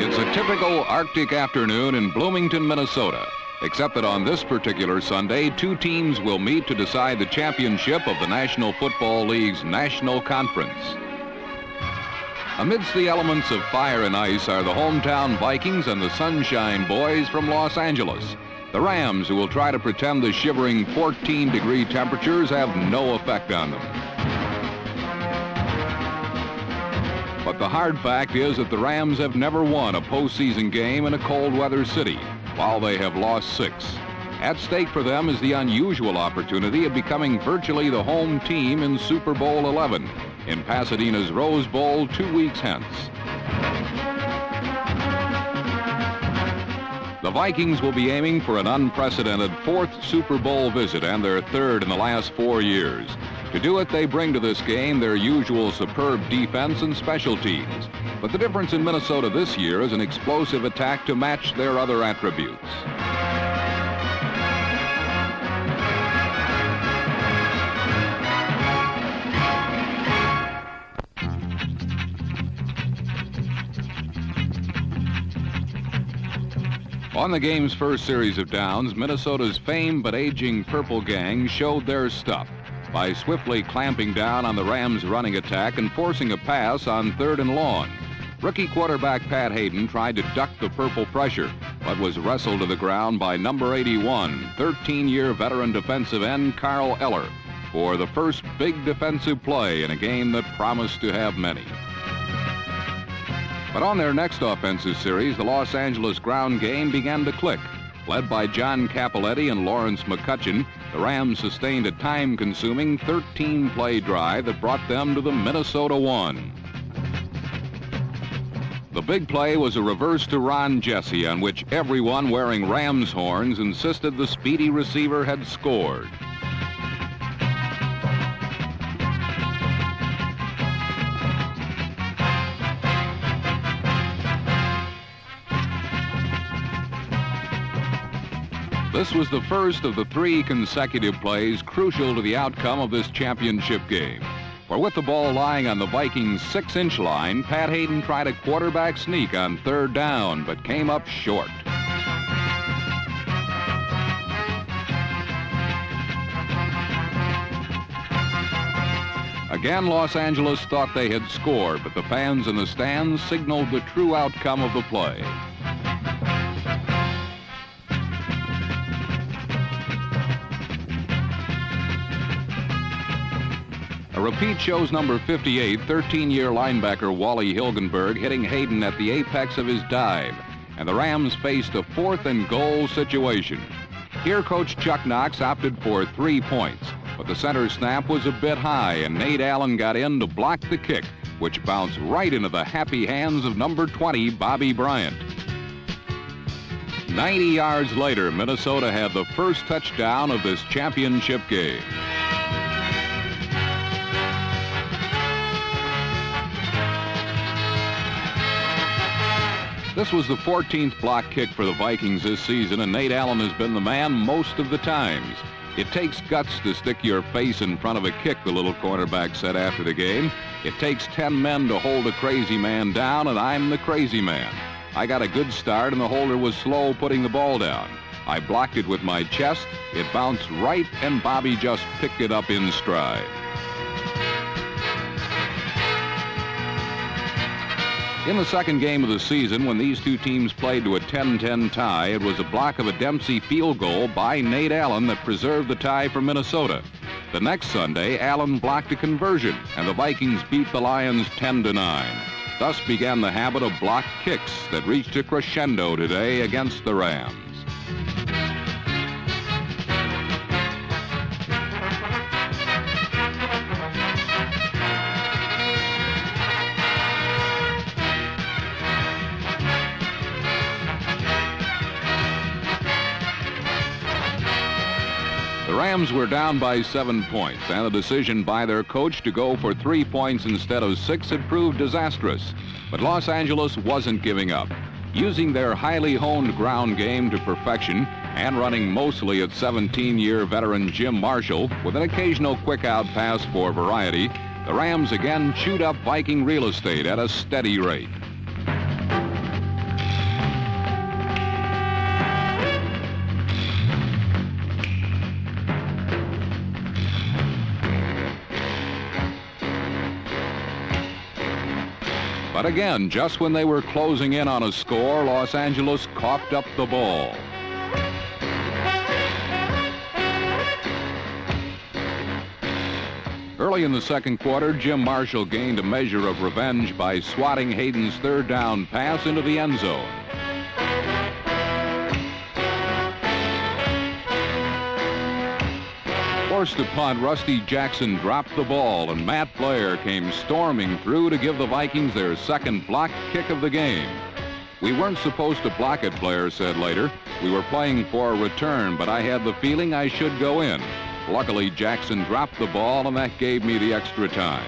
It's a typical Arctic afternoon in Bloomington, Minnesota. Except that on this particular Sunday, two teams will meet to decide the championship of the National Football League's National Conference. Amidst the elements of fire and ice are the hometown Vikings and the Sunshine Boys from Los Angeles. The Rams, who will try to pretend the shivering 14 degree temperatures have no effect on them. But the hard fact is that the Rams have never won a postseason game in a cold weather city, while they have lost six. At stake for them is the unusual opportunity of becoming virtually the home team in Super Bowl 11 in Pasadena's Rose Bowl two weeks hence. The Vikings will be aiming for an unprecedented fourth Super Bowl visit and their third in the last four years. To do it, they bring to this game their usual superb defense and special teams. But the difference in Minnesota this year is an explosive attack to match their other attributes. On the game's first series of downs, Minnesota's famed but aging Purple Gang showed their stuff by swiftly clamping down on the Rams' running attack and forcing a pass on third and long. Rookie quarterback Pat Haden tried to duck the purple pressure, but was wrestled to the ground by number 81, 13-year veteran defensive end Carl Eller for the first big defensive play in a game that promised to have many. But on their next offensive series, the Los Angeles ground game began to click. Led by John Cappelletti and Lawrence McCutcheon, the Rams sustained a time-consuming 13-play drive that brought them to the Minnesota one. The big play was a reverse to Ron Jessie on which everyone wearing Rams horns insisted the speedy receiver had scored. This was the first of the three consecutive plays crucial to the outcome of this championship game. For with the ball lying on the Vikings' six-inch line, Pat Haden tried a quarterback sneak on third down, but came up short. Again, Los Angeles thought they had scored, but the fans in the stands signaled the true outcome of the play. Repeat shows number 58, 13-year linebacker Wally Hilgenberg hitting Haden at the apex of his dive, and the Rams faced a fourth and goal situation. Here, Coach Chuck Knox opted for three points, but the center snap was a bit high, and Nate Allen got in to block the kick, which bounced right into the happy hands of number 20, Bobby Bryant. 90 yards later, Minnesota had the first touchdown of this championship game. This was the 14th block kick for the Vikings this season, and Nate Allen has been the man most of the times. It takes guts to stick your face in front of a kick, the little cornerback said after the game. It takes 10 men to hold a crazy man down, and I'm the crazy man. I got a good start, and the holder was slow putting the ball down. I blocked it with my chest. It bounced right, and Bobby just picked it up in stride. In the second game of the season, when these two teams played to a 10-10 tie, it was a block of a Dempsey field goal by Nate Allen that preserved the tie for Minnesota. The next Sunday, Allen blocked a conversion, and the Vikings beat the Lions 10-9. Thus began the habit of blocked kicks that reached a crescendo today against the Rams. Rams were down by seven points, and the decision by their coach to go for three points instead of six had proved disastrous. But Los Angeles wasn't giving up. Using their highly honed ground game to perfection and running mostly at 17-year veteran Jim Marshall with an occasional quick-out pass for variety, the Rams again chewed up Viking real estate at a steady rate. But again, just when they were closing in on a score, Los Angeles coughed up the ball. Early in the second quarter, Jim Marshall gained a measure of revenge by swatting Haden's third down pass into the end zone. Forced punt, Rusty Jackson dropped the ball, and Matt Blair came storming through to give the Vikings their second blocked kick of the game. We weren't supposed to block it, Blair said later. We were playing for a return, but I had the feeling I should go in. Luckily, Jackson dropped the ball, and that gave me the extra time.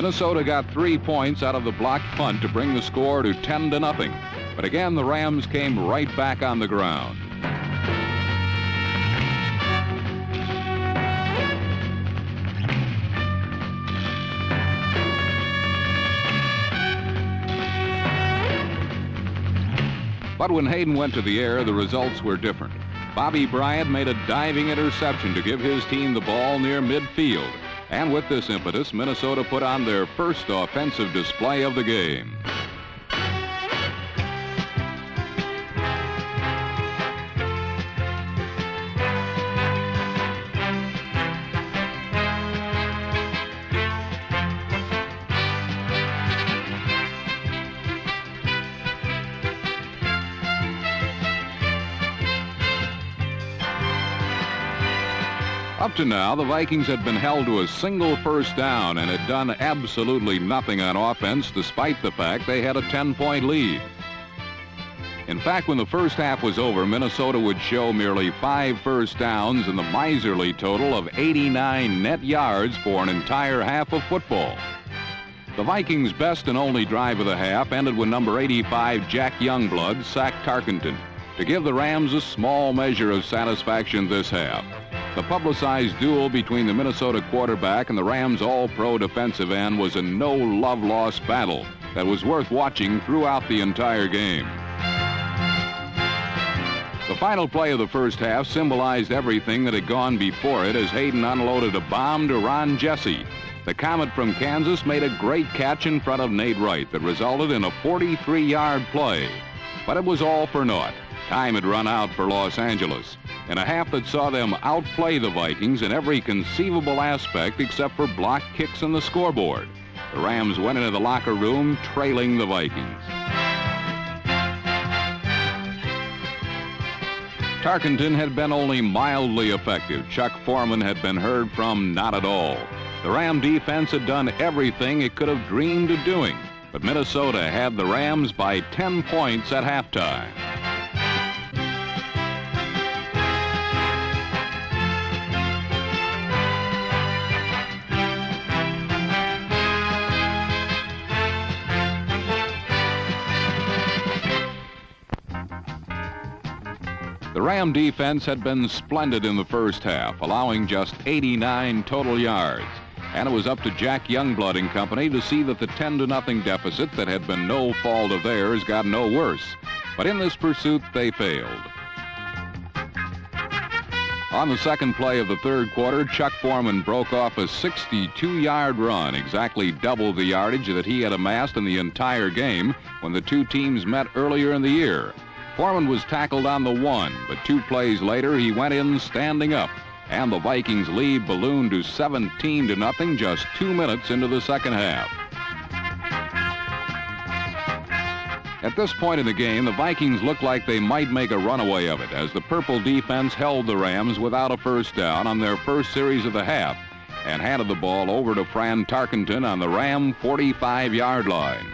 Minnesota got three points out of the blocked punt to bring the score to 10 to nothing. But again, the Rams came right back on the ground. But when Haden went to the air, the results were different. Bobby Bryant made a diving interception to give his team the ball near midfield. And with this impetus, Minnesota put on their first offensive display of the game. Up to now, the Vikings had been held to a single first down and had done absolutely nothing on offense despite the fact they had a 10-point lead. In fact, when the first half was over, Minnesota would show merely five first downs and the miserly total of 89 net yards for an entire half of football. The Vikings' best and only drive of the half ended when number 85 Jack Youngblood sacked Tarkenton to give the Rams a small measure of satisfaction this half. The publicized duel between the Minnesota quarterback and the Rams all-pro defensive end was a no love-lost battle that was worth watching throughout the entire game. The final play of the first half symbolized everything that had gone before it as Haden unloaded a bomb to Ron Jessie. The Comet from Kansas made a great catch in front of Nate Wright that resulted in a 43-yard play. But it was all for naught. Time had run out for Los Angeles in a half that saw them outplay the Vikings in every conceivable aspect except for block kicks on the scoreboard. The Rams went into the locker room trailing the Vikings. Tarkenton had been only mildly effective. Chuck Foreman had been heard from not at all. The Ram defense had done everything it could have dreamed of doing, but Minnesota had the Rams by 10 points at halftime. The Ram defense had been splendid in the first half, allowing just 89 total yards. And it was up to Jack Youngblood and company to see that the 10 to nothing deficit that had been no fault of theirs got no worse. But in this pursuit, they failed. On the second play of the third quarter, Chuck Foreman broke off a 62-yard run, exactly double the yardage that he had amassed in the entire game when the two teams met earlier in the year. Foreman was tackled on the one, but two plays later he went in standing up, and the Vikings lead ballooned to 17 to nothing just two minutes into the second half. At this point in the game, the Vikings looked like they might make a runaway of it as the purple defense held the Rams without a first down on their first series of the half and handed the ball over to Fran Tarkenton on the Ram 45-yard line.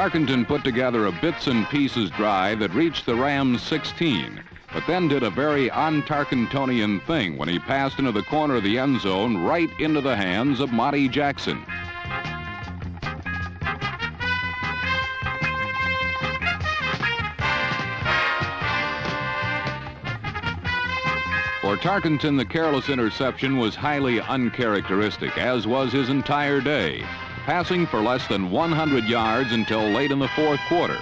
Tarkenton put together a bits and pieces drive that reached the Rams 16, but then did a very un-Tarkentonian thing when he passed into the corner of the end zone right into the hands of Monty Jackson. For Tarkenton, the careless interception was highly uncharacteristic, as was his entire day, passing for less than 100 yards until late in the fourth quarter.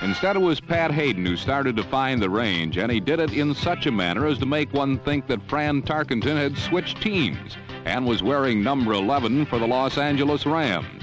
Instead, it was Pat Haden who started to find the range, and he did it in such a manner as to make one think that Fran Tarkenton had switched teams and was wearing number 11 for the Los Angeles Rams.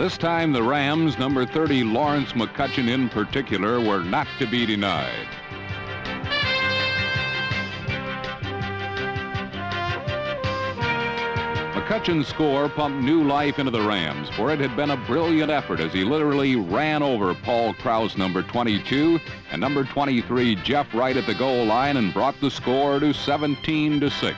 This time, the Rams, number 30 Lawrence McCutcheon in particular, were not to be denied. McCutcheon's score pumped new life into the Rams, for it had been a brilliant effort as he literally ran over Paul Krause, number 22, and number 23 Jeff Wright at the goal line and brought the score to 17 to 6.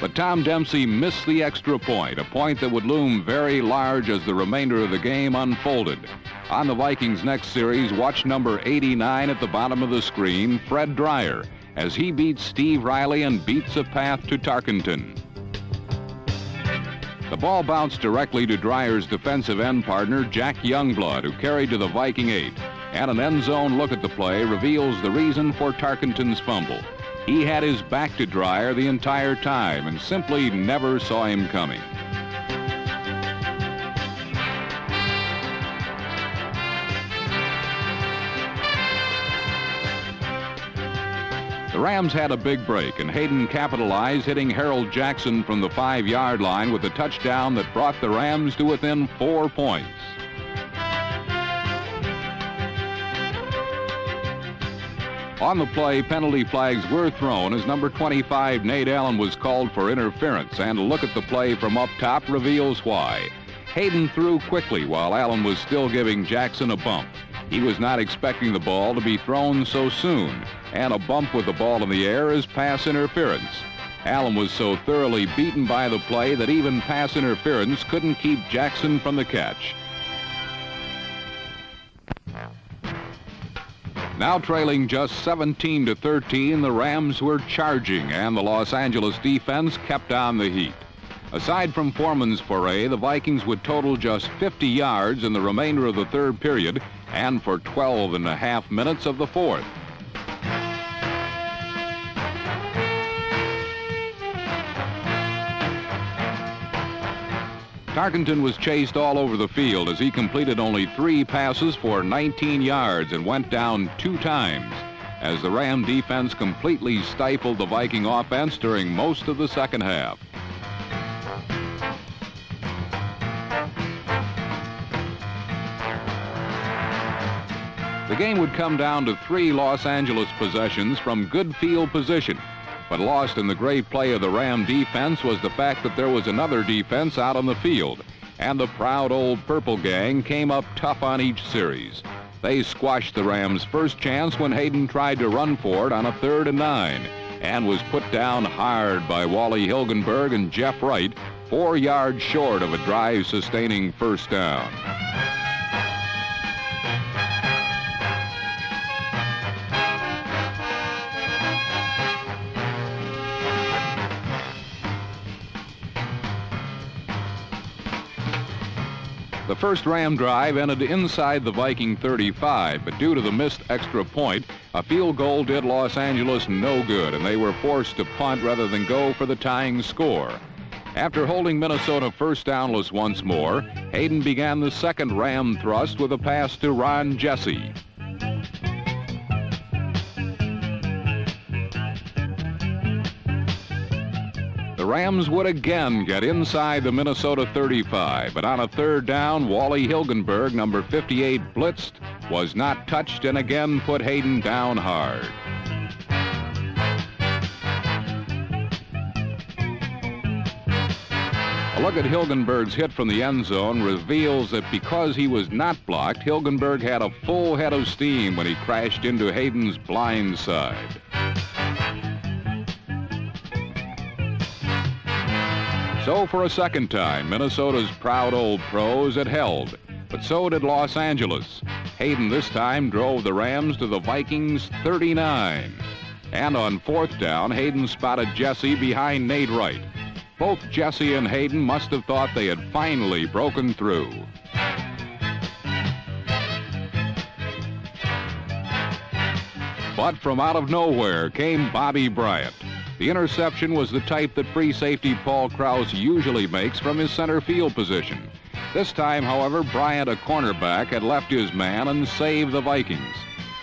But Tom Dempsey missed the extra point, a point that would loom very large as the remainder of the game unfolded. On the Vikings' next series, watch number 89 at the bottom of the screen, Fred Dryer, as he beats Steve Riley and beats a path to Tarkenton. The ball bounced directly to Dryer's defensive end partner, Jack Youngblood, who carried to the Viking eight. And an end zone look at the play reveals the reason for Tarkenton's fumble. He had his back to Dryer the entire time and simply never saw him coming. The Rams had a big break, and Haden capitalized, hitting Harold Jackson from the five-yard line with a touchdown that brought the Rams to within four points. On the play, penalty flags were thrown as number 25, Nate Allen, was called for interference, and a look at the play from up top reveals why. Haden threw quickly while Allen was still giving Jackson a bump. He was not expecting the ball to be thrown so soon, and a bump with the ball in the air is pass interference. Allen was so thoroughly beaten by the play that even pass interference couldn't keep Jackson from the catch. Now trailing just 17 to 13, the Rams were charging, and the Los Angeles defense kept on the heat. Aside from Foreman's foray, the Vikings would total just 50 yards in the remainder of the third period and for 12 and a half minutes of the fourth. Tarkenton was chased all over the field as he completed only three passes for 19 yards and went down two times as the Ram defense completely stifled the Viking offense during most of the second half. The game would come down to three Los Angeles possessions from good field position. But lost in the great play of the Ram defense was the fact that there was another defense out on the field. And the proud old Purple Gang came up tough on each series. They squashed the Rams' first chance when Haden tried to run for it on a third and nine and was put down hard by Wally Hilgenberg and Jeff Wright, four yards short of a drive-sustaining first down. First Ram drive ended inside the Viking 35, but due to the missed extra point, a field goal did Los Angeles no good, and they were forced to punt rather than go for the tying score. After holding Minnesota first downless once more, Haden began the second Ram thrust with a pass to Ron Jessie. Rams would again get inside the Minnesota 35, but on a third down, Wally Hilgenberg, number 58, blitzed, was not touched, and again put Haden down hard. A look at Hilgenberg's hit from the end zone reveals that because he was not blocked, Hilgenberg had a full head of steam when he crashed into Haden's blind side. So for a second time, Minnesota's proud old pros had held, but so did Los Angeles. Haden this time drove the Rams to the Vikings 39. And on fourth down, Haden spotted Jessie behind Nate Wright. Both Jessie and Haden must have thought they had finally broken through. But from out of nowhere came Bobby Bryant. The interception was the type that free safety Paul Krause usually makes from his center field position. This time, however, Bryant, a cornerback, had left his man and saved the Vikings.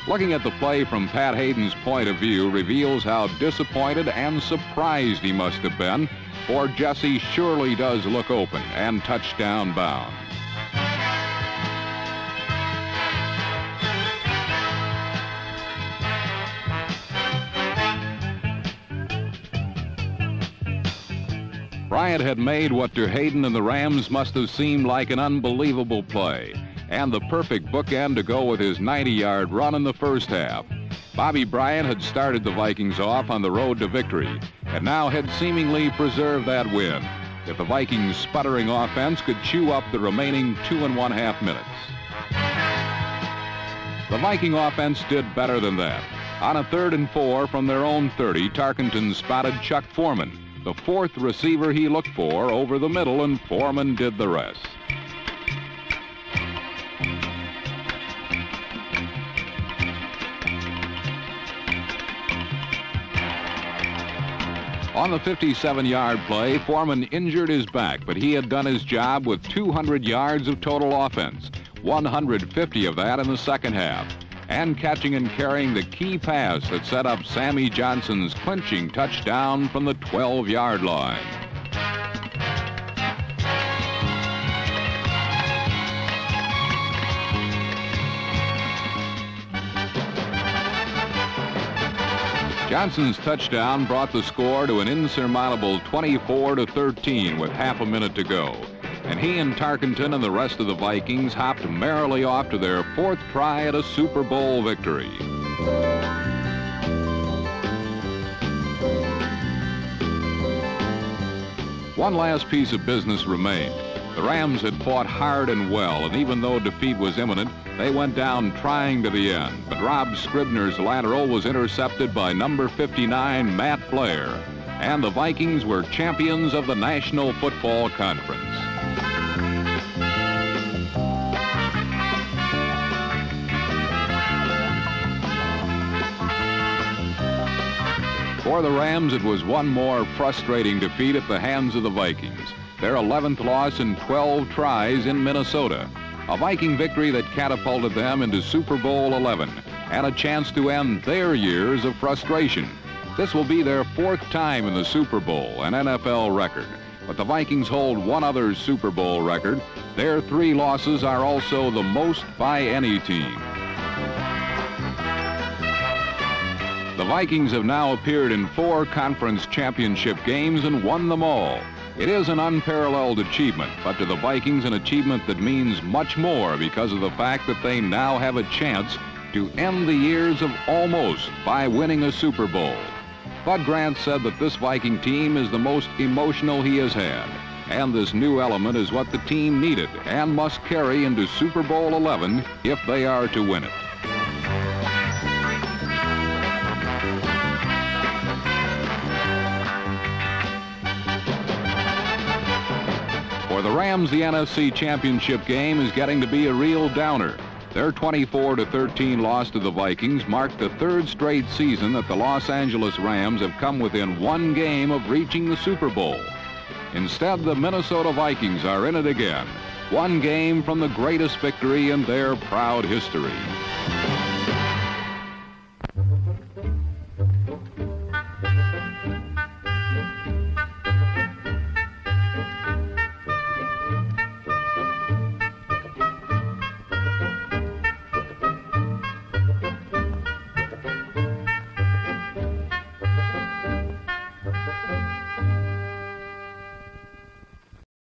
Looking at the play from Pat Haden's point of view reveals how disappointed and surprised he must have been for Jessie surely does look open and touchdown bound. Bryant had made what to Haden and the Rams must have seemed like an unbelievable play and the perfect bookend to go with his 90-yard run in the first half. Bobby Bryant had started the Vikings off on the road to victory and now had seemingly preserved that win if the Vikings' sputtering offense could chew up the remaining two and one half minutes. The Viking offense did better than that. On a third and four from their own 30, Tarkenton spotted Chuck Foreman, the fourth receiver he looked for over the middle, and Foreman did the rest. On the 57-yard play, Foreman injured his back, but he had done his job with 200 yards of total offense, 150 of that in the second half, and catching and carrying the key pass that set up Sammy Johnson's clinching touchdown from the 12-yard line. Johnson's touchdown brought the score to an insurmountable 24 to 13 with half a minute to go. And he and Tarkenton and the rest of the Vikings hopped merrily off to their fourth try at a Super Bowl victory. One last piece of business remained. The Rams had fought hard and well, and even though defeat was imminent, they went down trying to the end. But Rob Scribner's lateral was intercepted by number 59, Matt Blair, and the Vikings were champions of the National Football Conference. For the Rams, it was one more frustrating defeat at the hands of the Vikings their 11th loss in 12 tries in Minnesota. A Viking victory that catapulted them into Super Bowl 11 and a chance to end their years of frustration. This will be their fourth time in the Super Bowl, an NFL record. But the Vikings hold one other Super Bowl record. Their three losses are also the most by any team. The Vikings have now appeared in four conference championship games and won them all. It is an unparalleled achievement, but to the Vikings, an achievement that means much more because of the fact that they now have a chance to end the years of almost by winning a Super Bowl. Bud Grant said that this Viking team is the most emotional he has had, and this new element is what the team needed and must carry into Super Bowl 11 if they are to win it. Rams, the NFC Championship game is getting to be a real downer. Their 24 13 loss to the Vikings marked the third straight season that the Los Angeles Rams have come within one game of reaching the Super Bowl. Instead, the Minnesota Vikings are in it again, one game from the greatest victory in their proud history.